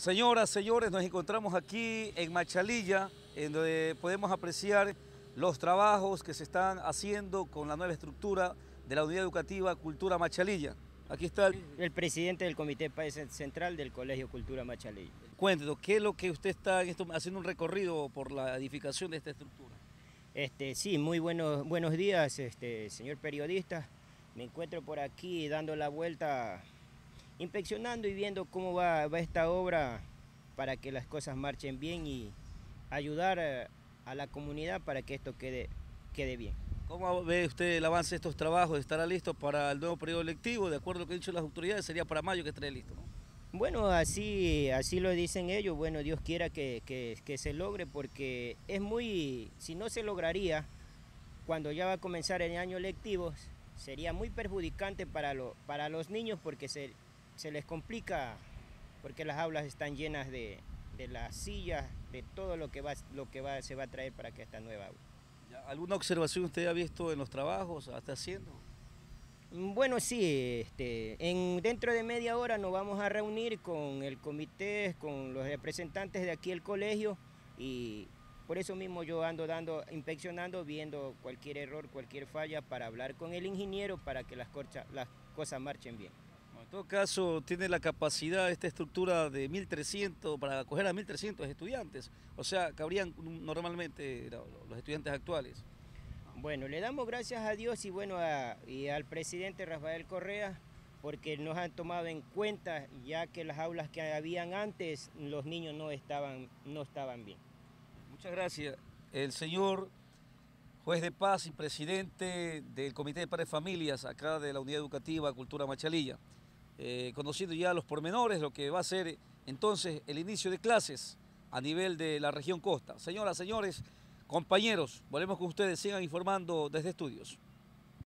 Señoras, señores, nos encontramos aquí en Machalilla, en donde podemos apreciar los trabajos que se están haciendo con la nueva estructura de la Unidad Educativa Cultura Machalilla. Aquí está el, el presidente del Comité País Central del Colegio Cultura Machalilla. Cuéntenos, ¿qué es lo que usted está haciendo un recorrido por la edificación de esta estructura? Este, sí, muy buenos, buenos días, este, señor periodista. Me encuentro por aquí dando la vuelta inspeccionando y viendo cómo va, va, esta obra para que las cosas marchen bien y ayudar a, a la comunidad para que esto quede, quede bien. ¿Cómo ve usted el avance de estos trabajos? ¿Estará listo para el nuevo periodo lectivo? De acuerdo a lo que han dicho las autoridades, sería para mayo que esté listo, ¿no? Bueno, así, así lo dicen ellos. Bueno, Dios quiera que, que, que se logre porque es muy, si no se lograría, cuando ya va a comenzar el año lectivo, sería muy perjudicante para, lo, para los niños porque se, se les complica porque las aulas están llenas de, de las sillas, de todo lo que, va, lo que va, se va a traer para que esta nueva aula. ¿Alguna observación usted ha visto en los trabajos? ¿Está haciendo? Bueno, sí, este, en, dentro de media hora nos vamos a reunir con el comité, con los representantes de aquí el colegio y por eso mismo yo ando dando, inspeccionando, viendo cualquier error, cualquier falla para hablar con el ingeniero para que las, corcha, las cosas marchen bien. En todo caso, tiene la capacidad esta estructura de 1.300 para acoger a 1.300 estudiantes. O sea, cabrían normalmente los estudiantes actuales. Bueno, le damos gracias a Dios y bueno a, y al presidente Rafael Correa porque nos han tomado en cuenta ya que las aulas que habían antes los niños no estaban, no estaban bien. Muchas gracias. El señor juez de paz y presidente del Comité de Padres Familias acá de la Unidad Educativa Cultura Machalilla. Eh, conociendo ya los pormenores, lo que va a ser entonces el inicio de clases a nivel de la región costa. Señoras, señores, compañeros, volvemos con ustedes, sigan informando desde estudios.